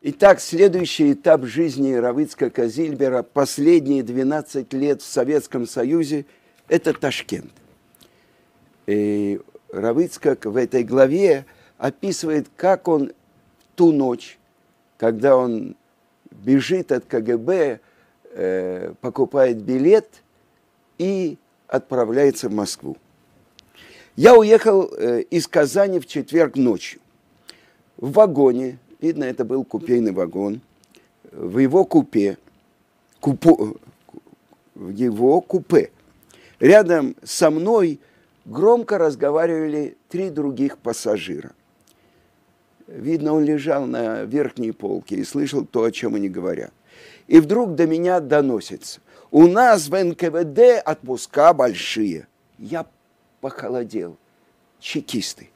Итак, следующий этап жизни Равицка Казильбера, последние 12 лет в Советском Союзе, это Ташкент. И Равицкак в этой главе описывает, как он ту ночь, когда он бежит от КГБ, э, покупает билет и отправляется в Москву. Я уехал э, из Казани в четверг ночью. В вагоне Видно, это был купейный вагон. В его купе, купо, в его купе, рядом со мной громко разговаривали три других пассажира. Видно, он лежал на верхней полке и слышал то, о чем они говорят. И вдруг до меня доносится. У нас в НКВД отпуска большие. Я похолодел. Чекисты.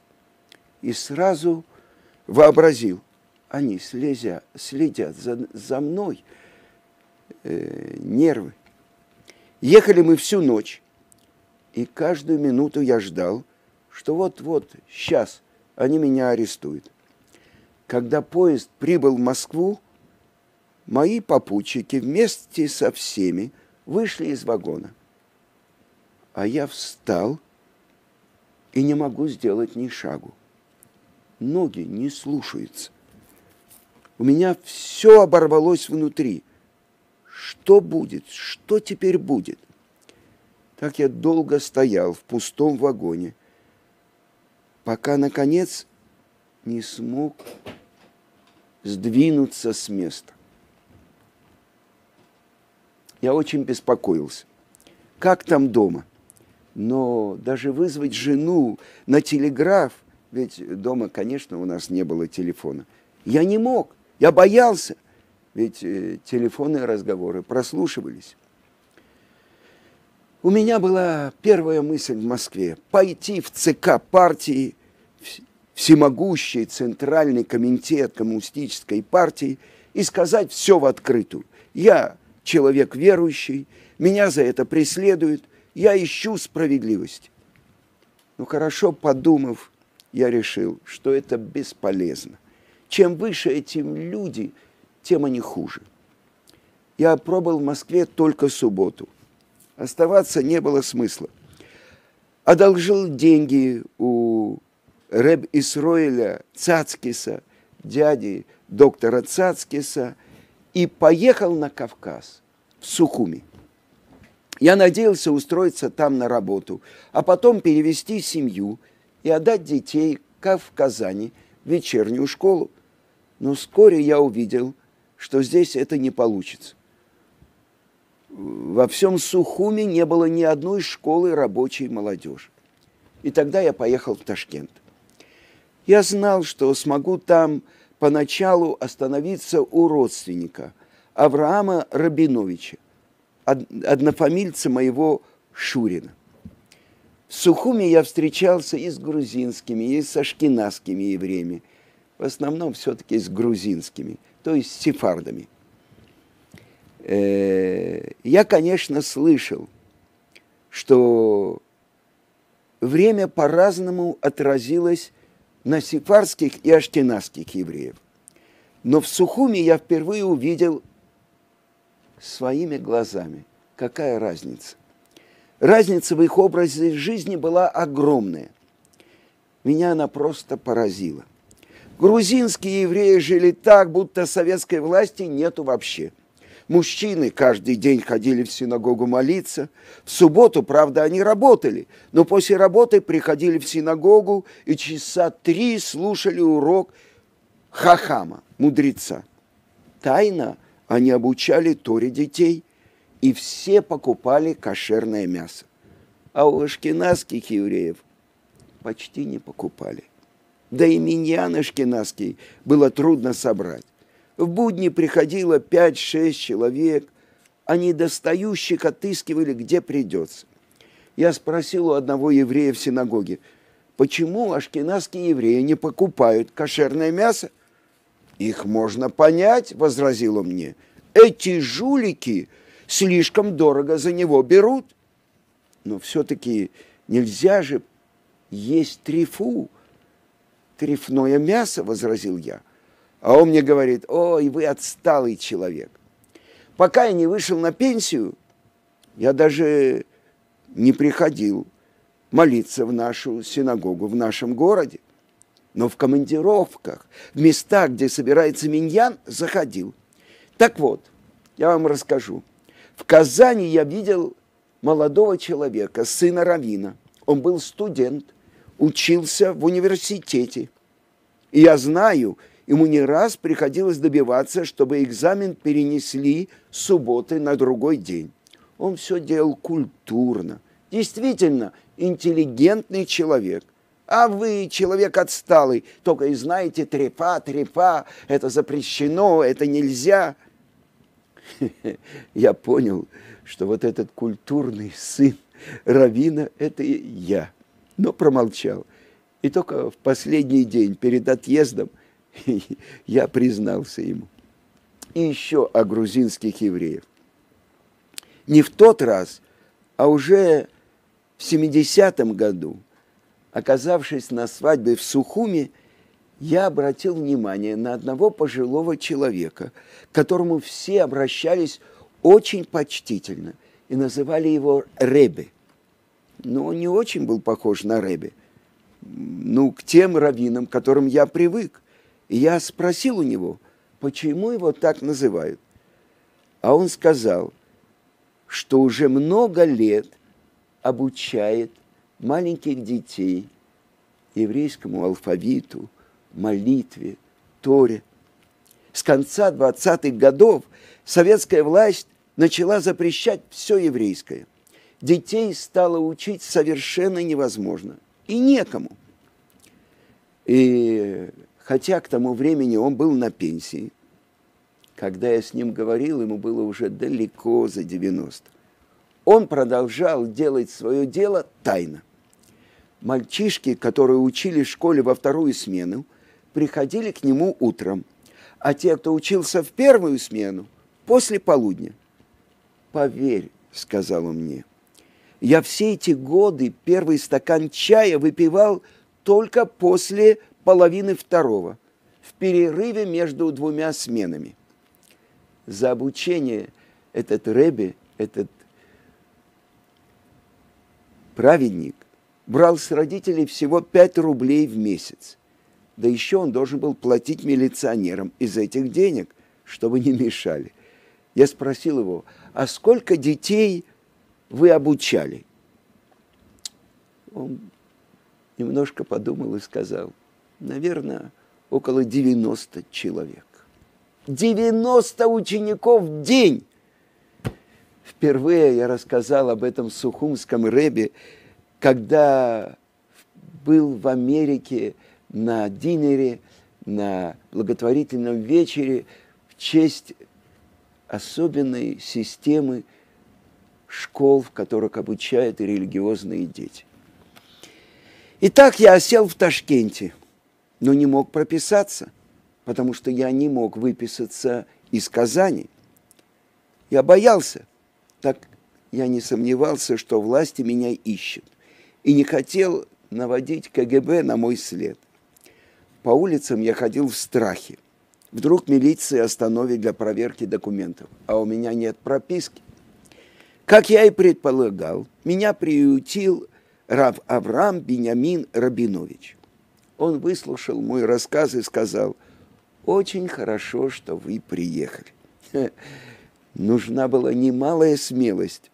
И сразу вообразил – они слезя, следят за, за мной, э, нервы. Ехали мы всю ночь, и каждую минуту я ждал, что вот-вот, сейчас они меня арестуют. Когда поезд прибыл в Москву, мои попутчики вместе со всеми вышли из вагона. А я встал и не могу сделать ни шагу. Ноги не слушаются. У меня все оборвалось внутри. Что будет? Что теперь будет? Так я долго стоял в пустом вагоне, пока, наконец, не смог сдвинуться с места. Я очень беспокоился. Как там дома? Но даже вызвать жену на телеграф, ведь дома, конечно, у нас не было телефона, я не мог. Я боялся, ведь э, телефонные разговоры прослушивались. У меня была первая мысль в Москве – пойти в ЦК партии, всемогущий центральный комитет коммунистической партии и сказать все в открытую. Я человек верующий, меня за это преследуют, я ищу справедливость. Но хорошо подумав, я решил, что это бесполезно. Чем выше эти люди, тем они хуже. Я пробыл в Москве только субботу. Оставаться не было смысла. Одолжил деньги у Реб Исроиля Цацкиса, дяди доктора Цацкиса, и поехал на Кавказ, в Сухуми. Я надеялся устроиться там на работу, а потом перевести семью и отдать детей в Казани в вечернюю школу. Но вскоре я увидел, что здесь это не получится. Во всем Сухуме не было ни одной школы рабочей молодежи. И тогда я поехал в Ташкент. Я знал, что смогу там поначалу остановиться у родственника Авраама Рабиновича, однофамильца моего Шурина. В Сухуме я встречался и с грузинскими, и с ашкенадскими евреями – в основном все-таки с грузинскими, то есть с сефардами. Э, я, конечно, слышал, что время по-разному отразилось на сефардских и аштенадских евреев. Но в Сухуме я впервые увидел своими глазами, какая разница. Разница в их образе жизни была огромная. Меня она просто поразила. Грузинские евреи жили так, будто советской власти нету вообще. Мужчины каждый день ходили в синагогу молиться. В субботу, правда, они работали, но после работы приходили в синагогу и часа три слушали урок хахама, мудреца. Тайно они обучали Торе детей, и все покупали кошерное мясо. А у ашкенадских евреев почти не покупали да и миньян ашкенадский было трудно собрать. В будни приходило 5-6 человек, а недостающих отыскивали, где придется. Я спросил у одного еврея в синагоге, почему ашкенадские евреи не покупают кошерное мясо? Их можно понять, возразил он мне. Эти жулики слишком дорого за него берут. Но все-таки нельзя же есть трифу, трефное мясо, возразил я. А он мне говорит, ой, вы отсталый человек. Пока я не вышел на пенсию, я даже не приходил молиться в нашу синагогу в нашем городе. Но в командировках, в местах, где собирается миньян, заходил. Так вот, я вам расскажу. В Казани я видел молодого человека, сына Равина. Он был студент, учился в университете. И я знаю, ему не раз приходилось добиваться, чтобы экзамен перенесли с субботы на другой день. Он все делал культурно. Действительно, интеллигентный человек. А вы человек отсталый, только и знаете трепа, трепа, это запрещено, это нельзя. Я понял, что вот этот культурный сын Равина – это я, но промолчал. И только в последний день перед отъездом я признался ему. И еще о грузинских евреях. Не в тот раз, а уже в 70-м году, оказавшись на свадьбе в Сухуме, я обратил внимание на одного пожилого человека, к которому все обращались очень почтительно и называли его Ребе. Но он не очень был похож на Ребе. Ну, к тем раввинам, к которым я привык. И я спросил у него, почему его так называют. А он сказал, что уже много лет обучает маленьких детей еврейскому алфавиту – молитве, Торе. С конца 20-х годов советская власть начала запрещать все еврейское. Детей стало учить совершенно невозможно. И некому. И хотя к тому времени он был на пенсии, когда я с ним говорил, ему было уже далеко за 90. Он продолжал делать свое дело тайно. Мальчишки, которые учили в школе во вторую смену, приходили к нему утром, а те, кто учился в первую смену, после полудня. «Поверь», — сказал он мне, — «я все эти годы первый стакан чая выпивал только после половины второго, в перерыве между двумя сменами. За обучение этот Рэби, этот праведник, брал с родителей всего 5 рублей в месяц. Да еще он должен был платить милиционерам из этих денег, чтобы не мешали. Я спросил его, а сколько детей вы обучали? Он немножко подумал и сказал, наверное, около 90 человек. 90 учеников в день! Впервые я рассказал об этом сухумском рэбе, когда был в Америке на динере, на благотворительном вечере в честь особенной системы школ, в которых обучают и религиозные дети. Итак, я осел в Ташкенте, но не мог прописаться, потому что я не мог выписаться из Казани. Я боялся, так я не сомневался, что власти меня ищут, и не хотел наводить КГБ на мой след – по улицам я ходил в страхе. Вдруг милиция остановит для проверки документов, а у меня нет прописки. Как я и предполагал, меня приютил Рав Авраам Бениамин Рабинович. Он выслушал мой рассказ и сказал, очень хорошо, что вы приехали. Нужна была немалая смелость,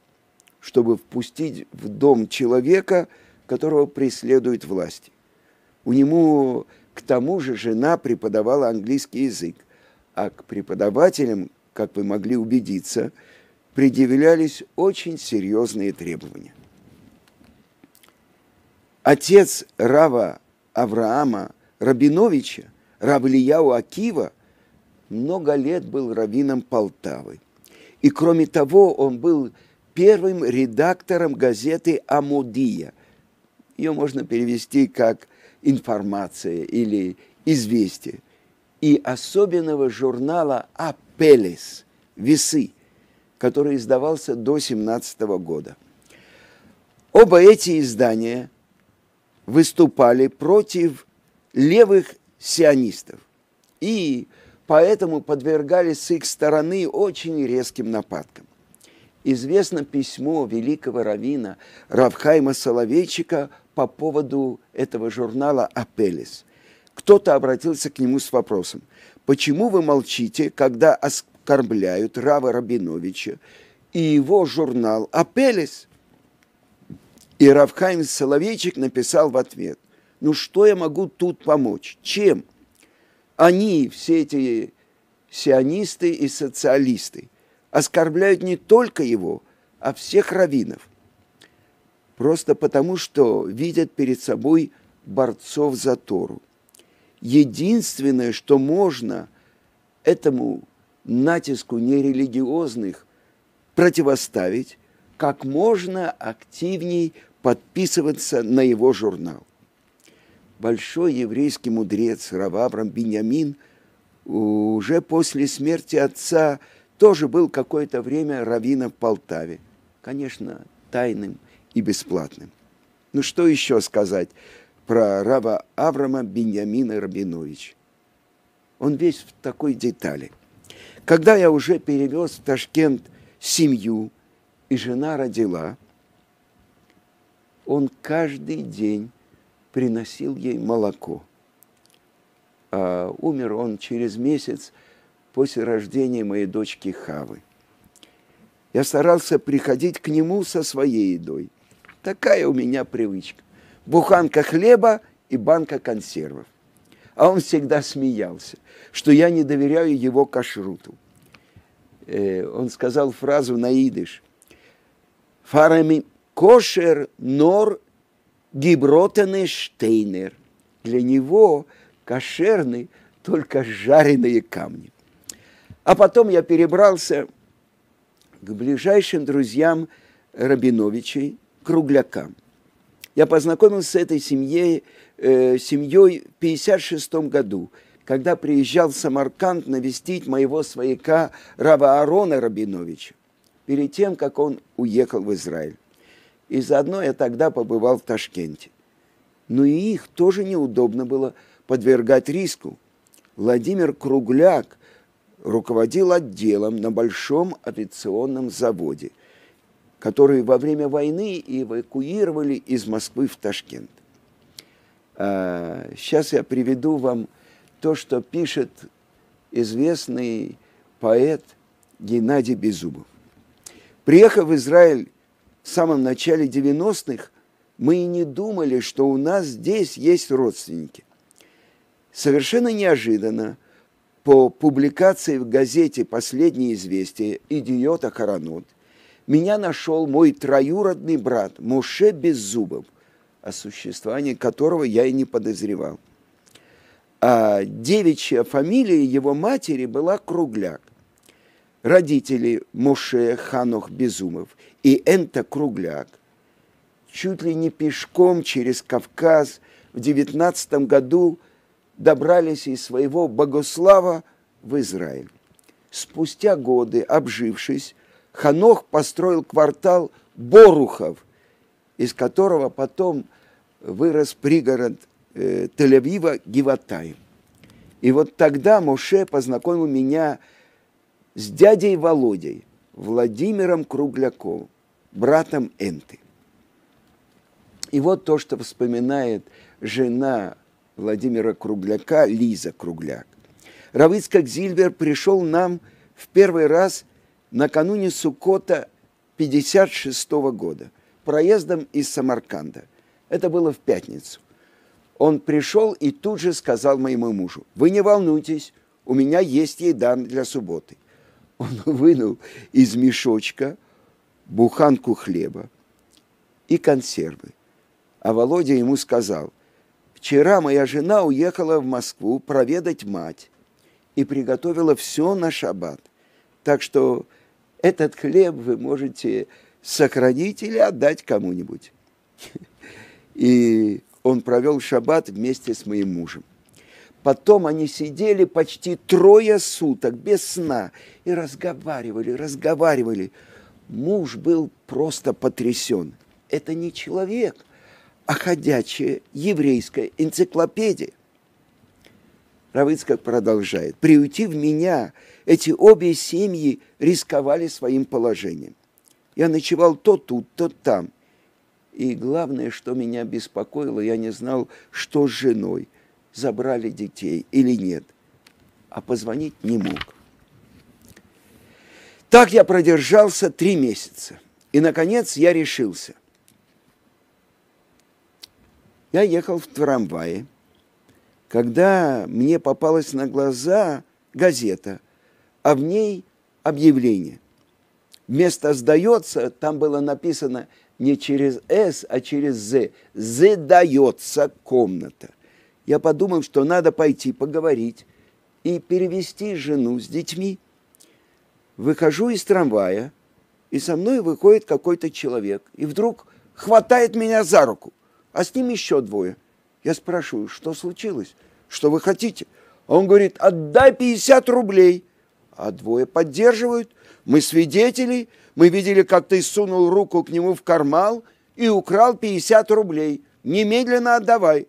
чтобы впустить в дом человека, которого преследует власти. У него к тому же жена преподавала английский язык, а к преподавателям, как вы могли убедиться, предъявлялись очень серьезные требования. Отец Рава Авраама Рабиновича, Рав Ильяу Акива, много лет был раввином Полтавы. И кроме того, он был первым редактором газеты «Амудия». Ее можно перевести как информация или известие, и особенного журнала «Апелес» «Весы», который издавался до 17 года. Оба эти издания выступали против левых сионистов. И поэтому подвергались с их стороны очень резким нападкам. Известно письмо великого равина Равхайма Соловейчика по поводу этого журнала «Апелес». Кто-то обратился к нему с вопросом, почему вы молчите, когда оскорбляют Рава Рабиновича и его журнал «Апелес»? И Равхайм Соловейчик написал в ответ, ну что я могу тут помочь? Чем? Они, все эти сионисты и социалисты, оскорбляют не только его, а всех раввинов. Просто потому, что видят перед собой борцов за Тору. Единственное, что можно этому натиску нерелигиозных противоставить, как можно активней подписываться на его журнал. Большой еврейский мудрец Равабрам Биньямин уже после смерти отца тоже был какое-то время раввином в Полтаве. Конечно, тайным и бесплатным. Ну что еще сказать про раба Авраама Беньямина Рабиновича? Он весь в такой детали. Когда я уже перевез в Ташкент семью, и жена родила, он каждый день приносил ей молоко. А умер он через месяц после рождения моей дочки Хавы. Я старался приходить к нему со своей едой. Такая у меня привычка. Буханка хлеба и банка консервов. А он всегда смеялся, что я не доверяю его кашруту. Э, он сказал фразу на идыш. Фарами кошер нор гибротены штейнер. Для него кошерный только жареные камни. А потом я перебрался к ближайшим друзьям Рабиновичей, Круглякам. Я познакомился с этой семьей, э, семьей в 1956 году, когда приезжал Самарканд навестить моего свояка Рава Арона Рабиновича, перед тем, как он уехал в Израиль. И заодно я тогда побывал в Ташкенте. Но и их тоже неудобно было подвергать риску. Владимир Кругляк руководил отделом на большом авиационном заводе, который во время войны эвакуировали из Москвы в Ташкент. Сейчас я приведу вам то, что пишет известный поэт Геннадий Беззубов. Приехав в Израиль в самом начале 90-х, мы и не думали, что у нас здесь есть родственники. Совершенно неожиданно по публикации в газете «Последнее известие» «Идиота Харанот» меня нашел мой троюродный брат Муше Беззубов, о существовании которого я и не подозревал. А девичья фамилия его матери была Кругляк – родители Моше Ханох Безумов и Энта Кругляк чуть ли не пешком через Кавказ в девятнадцатом году добрались из своего Богослава в Израиль. Спустя годы, обжившись, Ханох построил квартал Борухов, из которого потом вырос пригород э, Тель-Авива Гиватай. И вот тогда Моше познакомил меня с дядей Володей, Владимиром Кругляковым, братом Энты. И вот то, что вспоминает жена Владимира Кругляка, Лиза Кругляк. Равыцкак Зильбер пришел нам в первый раз накануне Сукота 56 года, проездом из Самарканда. Это было в пятницу. Он пришел и тут же сказал моему мужу, вы не волнуйтесь, у меня есть еда для субботы – он вынул из мешочка буханку хлеба и консервы. А Володя ему сказал, вчера моя жена уехала в Москву проведать мать и приготовила все на шаббат. Так что этот хлеб вы можете сохранить или отдать кому-нибудь. И он провел шаббат вместе с моим мужем. Потом они сидели почти трое суток без сна и разговаривали, разговаривали. Муж был просто потрясен. Это не человек, а ходячая еврейская энциклопедия. Равыцкак продолжает. Приютив меня, эти обе семьи рисковали своим положением. Я ночевал то тут, то там. И главное, что меня беспокоило, я не знал, что с женой, забрали детей или нет. А позвонить не мог. Так я продержался три месяца. И, наконец, я решился. Я ехал в трамвае, когда мне попалась на глаза газета, а в ней объявление. Вместо «сдается» там было написано не через «с», а через «з». «Сдается комната». Я подумал, что надо пойти поговорить и перевести жену с детьми. Выхожу из трамвая, и со мной выходит какой-то человек, и вдруг хватает меня за руку, а с ним еще двое. Я спрашиваю, что случилось, что вы хотите? А он говорит, отдай 50 рублей. А двое поддерживают. Мы свидетели, мы видели, как ты сунул руку к нему в карман и украл 50 рублей. Немедленно отдавай.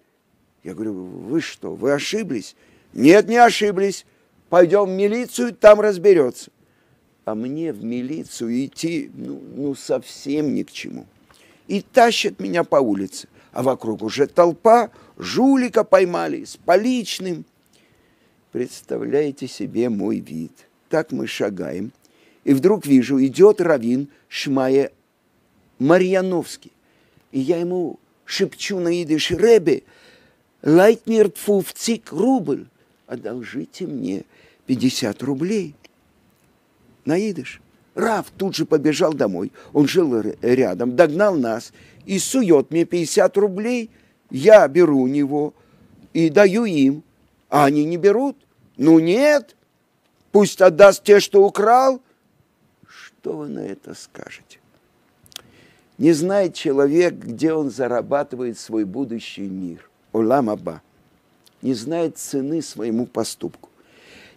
Я говорю, вы что, вы ошиблись? Нет, не ошиблись. Пойдем в милицию, там разберется. А мне в милицию идти, ну, ну совсем ни к чему. И тащат меня по улице. А вокруг уже толпа, жулика поймали с поличным. Представляете себе мой вид. Так мы шагаем. И вдруг вижу, идет равин Шмая Марьяновский. И я ему шепчу на идыш, Ребе, лайтнер пфуфцик рубль, одолжите мне 50 рублей. На идыш. Рав тут же побежал домой. Он жил рядом, догнал нас и сует мне 50 рублей. Я беру у него и даю им. А они не берут. Ну нет, пусть отдаст те, что украл. Что вы на это скажете? Не знает человек, где он зарабатывает свой будущий мир. Улам Аба. Не знает цены своему поступку.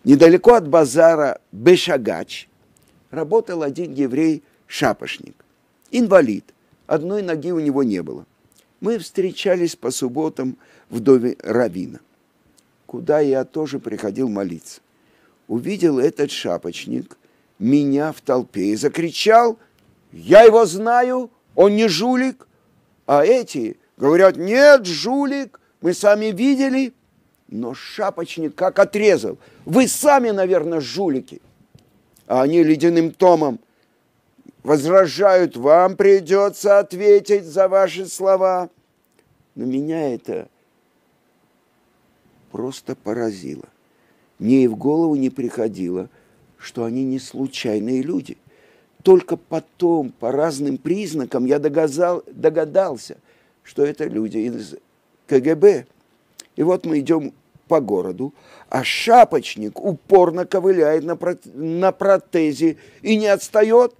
Недалеко от базара Бешагач работал один еврей-шапошник. Инвалид. Одной ноги у него не было. Мы встречались по субботам в доме Равина, куда я тоже приходил молиться. Увидел этот шапочник меня в толпе и закричал, я его знаю, он не жулик. А эти говорят, нет, жулик, мы сами видели. Но шапочник как отрезал. Вы сами, наверное, жулики. А они ледяным томом возражают, вам придется ответить за ваши слова. Но меня это просто поразило. Мне и в голову не приходило – что они не случайные люди. Только потом, по разным признакам, я догадал, догадался, что это люди из КГБ. И вот мы идем по городу, а шапочник упорно ковыляет на, про, на протезе и не отстает.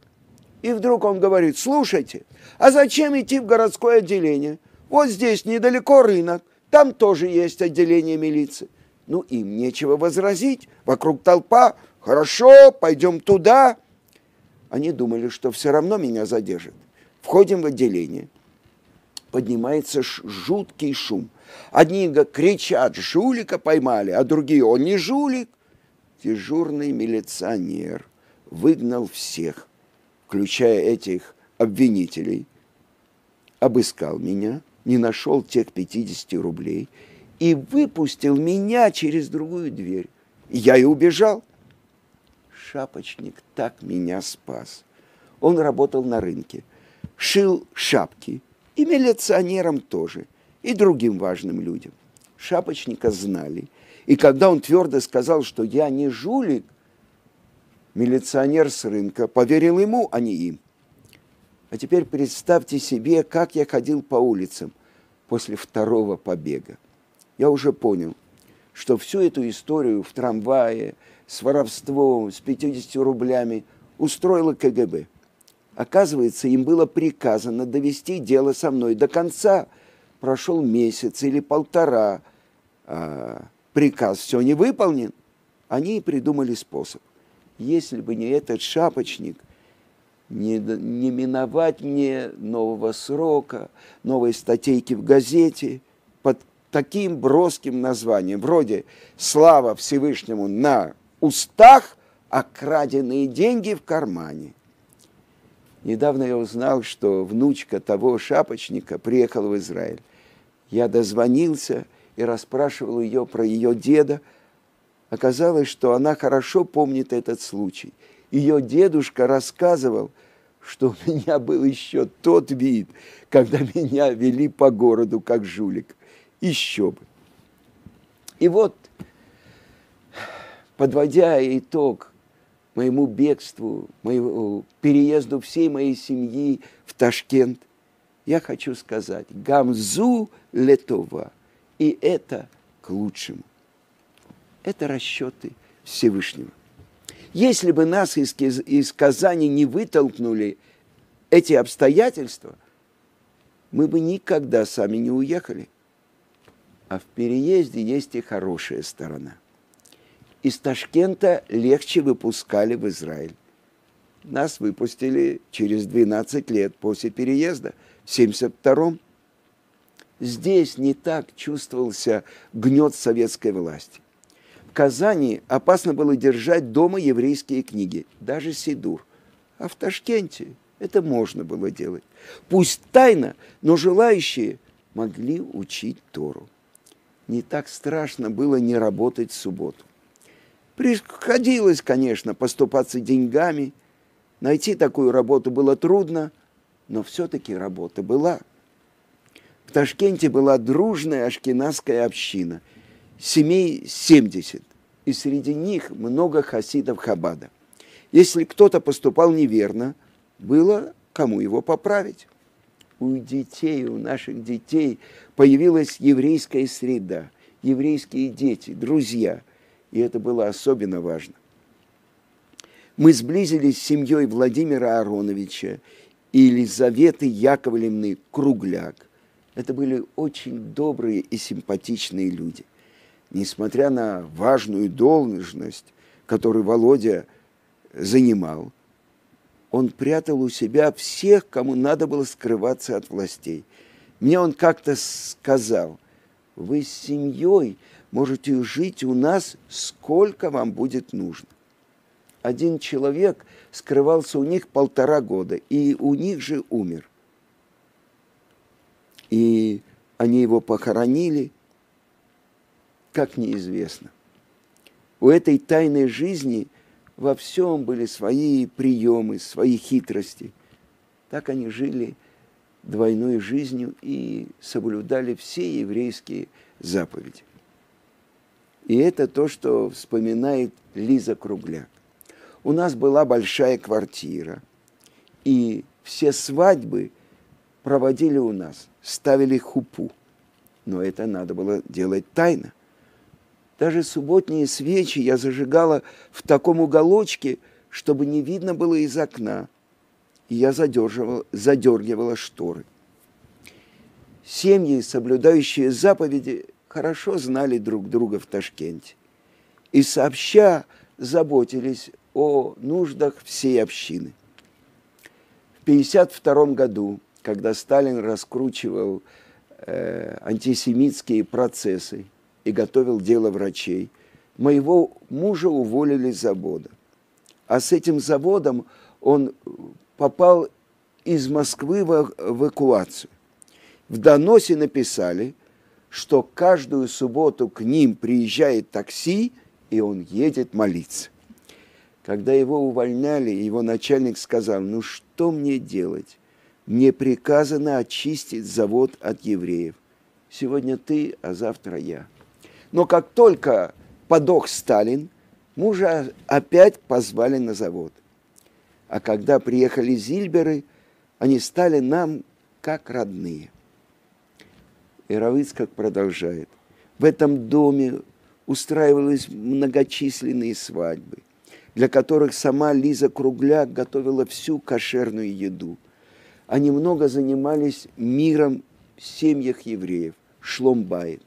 И вдруг он говорит, слушайте, а зачем идти в городское отделение? Вот здесь недалеко рынок, там тоже есть отделение милиции. Ну, им нечего возразить, вокруг толпа, Хорошо, пойдем туда. Они думали, что все равно меня задержат. Входим в отделение. Поднимается жуткий шум. Одни кричат, жулика поймали, а другие, он не жулик. Дежурный милиционер выгнал всех, включая этих обвинителей, обыскал меня, не нашел тех 50 рублей и выпустил меня через другую дверь. Я и убежал шапочник так меня спас. Он работал на рынке, шил шапки, и милиционерам тоже, и другим важным людям. Шапочника знали. И когда он твердо сказал, что я не жулик, милиционер с рынка поверил ему, а не им. А теперь представьте себе, как я ходил по улицам после второго побега. Я уже понял, что всю эту историю в трамвае, с воровством, с 50 рублями устроила КГБ. Оказывается, им было приказано довести дело со мной до конца. Прошел месяц или полтора, а приказ все не выполнен. Они придумали способ. Если бы не этот шапочник, не, не миновать мне нового срока, новой статейки в газете, под таким броским названием, вроде «Слава Всевышнему на устах, а краденные деньги в кармане». Недавно я узнал, что внучка того шапочника приехала в Израиль. Я дозвонился и расспрашивал ее про ее деда. Оказалось, что она хорошо помнит этот случай. Ее дедушка рассказывал, что у меня был еще тот вид, когда меня вели по городу как жулик. Еще бы. И вот, подводя итог моему бегству, моему переезду всей моей семьи в Ташкент, я хочу сказать, Гамзу летова, и это к лучшему. Это расчеты Всевышнего. Если бы нас из, из Казани не вытолкнули эти обстоятельства, мы бы никогда сами не уехали. А в переезде есть и хорошая сторона. Из Ташкента легче выпускали в Израиль. Нас выпустили через 12 лет после переезда, в 1972 Здесь не так чувствовался гнет советской власти. В Казани опасно было держать дома еврейские книги, даже Сидур. А в Ташкенте это можно было делать. Пусть тайно, но желающие могли учить Тору. Не так страшно было не работать в субботу. Приходилось, конечно, поступаться деньгами. Найти такую работу было трудно, но все-таки работа была. В Ташкенте была дружная ашкенадская община – семей 70, и среди них много хасидов Хабада. Если кто-то поступал неверно, было кому его поправить. У детей, у наших детей появилась еврейская среда, еврейские дети, друзья, и это было особенно важно. Мы сблизились с семьей Владимира Ароновича и Елизаветы Яковлевны Кругляк. Это были очень добрые и симпатичные люди несмотря на важную должность, которую Володя занимал, он прятал у себя всех, кому надо было скрываться от властей. Мне он как-то сказал, вы с семьей можете жить у нас сколько вам будет нужно. Один человек скрывался у них полтора года, и у них же умер. И они его похоронили – как неизвестно. У этой тайной жизни во всем были свои приемы, свои хитрости. Так они жили двойной жизнью и соблюдали все еврейские заповеди. И это то, что вспоминает Лиза Кругляк. У нас была большая квартира, и все свадьбы проводили у нас, ставили хупу. Но это надо было делать тайно – даже субботние свечи я зажигала в таком уголочке, чтобы не видно было из окна. И я задерживала, задергивала шторы. Семьи, соблюдающие заповеди, хорошо знали друг друга в Ташкенте. И сообща заботились о нуждах всей общины. В 1952 году, когда Сталин раскручивал э, антисемитские процессы, и готовил дело врачей. Моего мужа уволили с завода. А с этим заводом он попал из Москвы в эвакуацию. В доносе написали, что каждую субботу к ним приезжает такси, и он едет молиться. Когда его увольняли, его начальник сказал, ну что мне делать? Мне приказано очистить завод от евреев. Сегодня ты, а завтра я. Но как только подох Сталин, мужа опять позвали на завод. А когда приехали Зильберы, они стали нам как родные. И Равыцкак продолжает. В этом доме устраивались многочисленные свадьбы, для которых сама Лиза Кругляк готовила всю кошерную еду. Они много занимались миром в семьях евреев, шломбайт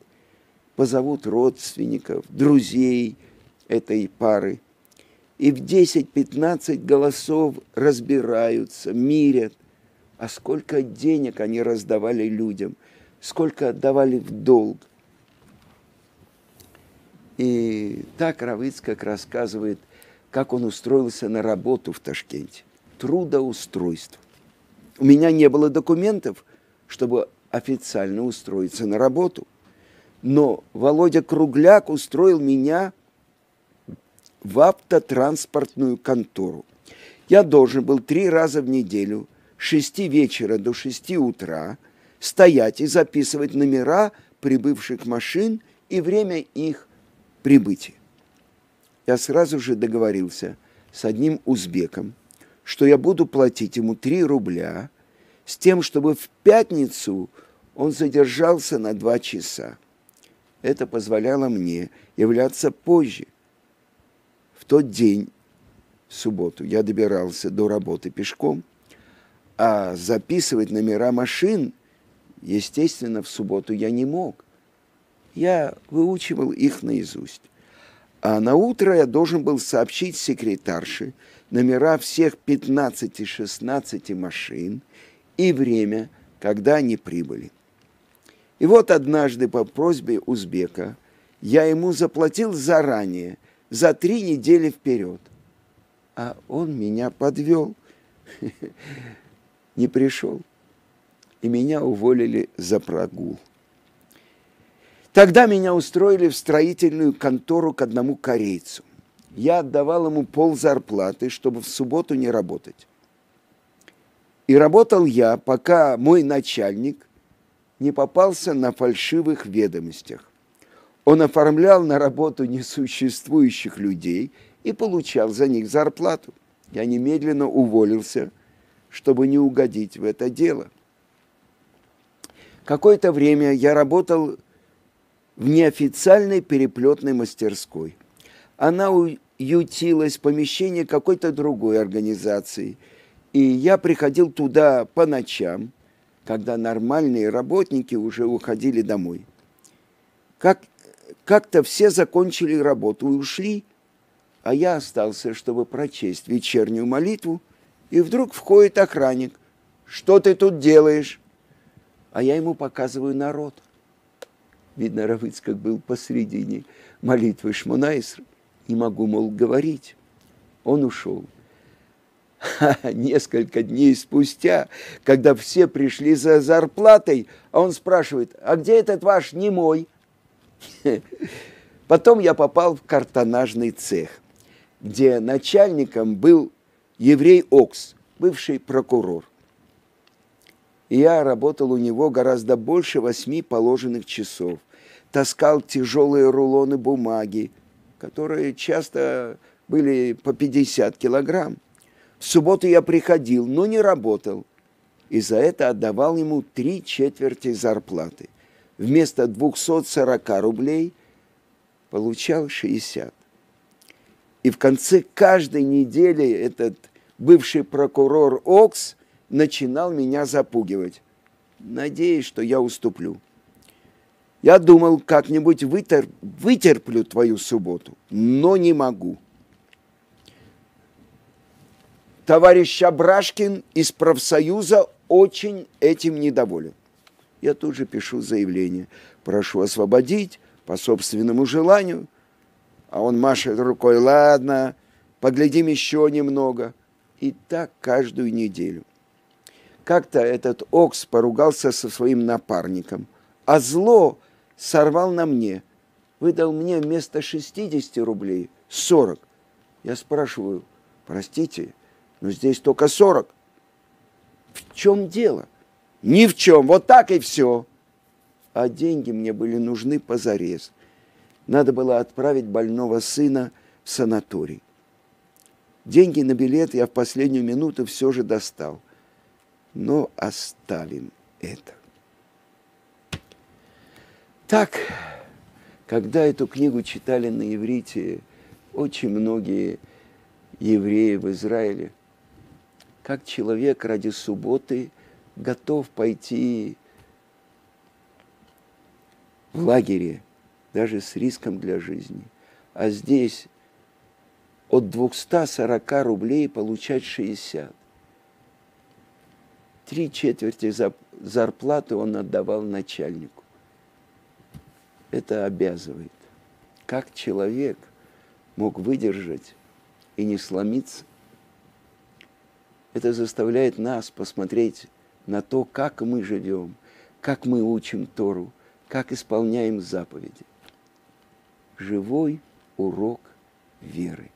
позовут родственников, друзей этой пары. И в 10-15 голосов разбираются, мирят. А сколько денег они раздавали людям, сколько отдавали в долг. И так Равыцкак рассказывает, как он устроился на работу в Ташкенте. Трудоустройство. У меня не было документов, чтобы официально устроиться на работу. Но Володя Кругляк устроил меня в автотранспортную контору. Я должен был три раза в неделю, с шести вечера до шести утра, стоять и записывать номера прибывших машин и время их прибытия. Я сразу же договорился с одним узбеком, что я буду платить ему 3 рубля с тем, чтобы в пятницу он задержался на 2 часа. Это позволяло мне являться позже. В тот день, в субботу, я добирался до работы пешком, а записывать номера машин, естественно, в субботу я не мог. Я выучивал их наизусть. А на утро я должен был сообщить секретарше номера всех 15-16 машин и время, когда они прибыли. И вот однажды по просьбе узбека я ему заплатил заранее, за три недели вперед. А он меня подвел, не пришел. И меня уволили за прогул. Тогда меня устроили в строительную контору к одному корейцу. Я отдавал ему пол зарплаты, чтобы в субботу не работать. И работал я, пока мой начальник не попался на фальшивых ведомостях. Он оформлял на работу несуществующих людей и получал за них зарплату. Я немедленно уволился, чтобы не угодить в это дело. Какое-то время я работал в неофициальной переплетной мастерской. Она уютилась в помещении какой-то другой организации, и я приходил туда по ночам, когда нормальные работники уже уходили домой. Как, как-то все закончили работу и ушли, а я остался, чтобы прочесть вечернюю молитву, и вдруг входит охранник. «Что ты тут делаешь?» А я ему показываю народ. Видно, Равыцкак был посредине молитвы Шмонайср. Не могу, мол, говорить. Он ушел. А несколько дней спустя, когда все пришли за зарплатой, а он спрашивает, а где этот ваш немой? Потом я попал в картонажный цех, где начальником был еврей Окс, бывший прокурор. И я работал у него гораздо больше восьми положенных часов. Таскал тяжелые рулоны бумаги, которые часто были по 50 килограмм. В субботу я приходил, но не работал. И за это отдавал ему три четверти зарплаты. Вместо 240 рублей получал 60. И в конце каждой недели этот бывший прокурор Окс – начинал меня запугивать, надеясь, что я уступлю. Я думал, как-нибудь вытер, вытерплю твою субботу, но не могу. Товарищ Абрашкин из профсоюза очень этим недоволен. Я тут же пишу заявление. Прошу освободить по собственному желанию. А он машет рукой, ладно, поглядим еще немного. И так каждую неделю. Как-то этот Окс поругался со своим напарником, а зло сорвал на мне. Выдал мне вместо 60 рублей 40. Я спрашиваю, простите, но здесь только 40. В чем дело? Ни в чем, вот так и все. А деньги мне были нужны позарез. Надо было отправить больного сына в санаторий. Деньги на билет я в последнюю минуту все же достал но оставим это. Так, когда эту книгу читали на иврите, очень многие евреи в Израиле, как человек ради субботы готов пойти в лагере, даже с риском для жизни. А здесь от 240 рублей получать 60 три четверти зарплаты он отдавал начальнику. Это обязывает. как человек мог выдержать и не сломиться. Это заставляет нас посмотреть на то, как мы живем, как мы учим Тору, как исполняем заповеди. Живой урок веры.